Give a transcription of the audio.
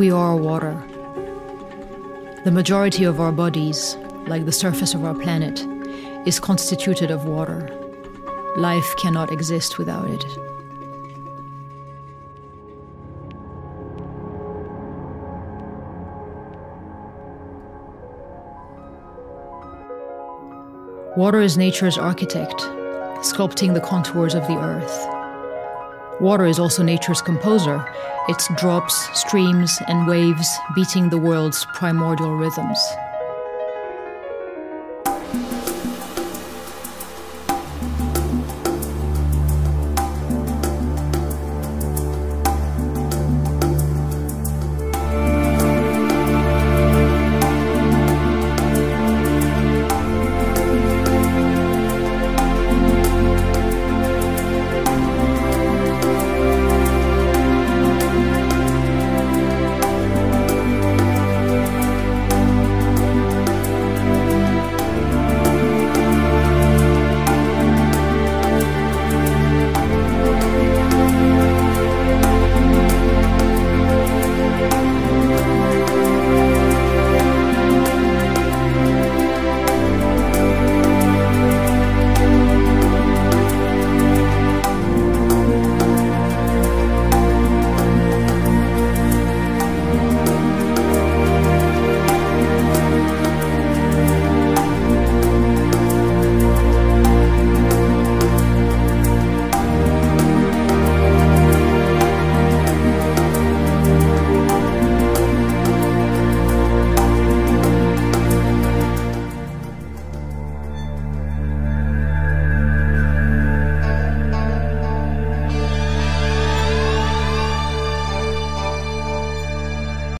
We are water. The majority of our bodies, like the surface of our planet, is constituted of water. Life cannot exist without it. Water is nature's architect, sculpting the contours of the earth. Water is also nature's composer, its drops, streams, and waves beating the world's primordial rhythms.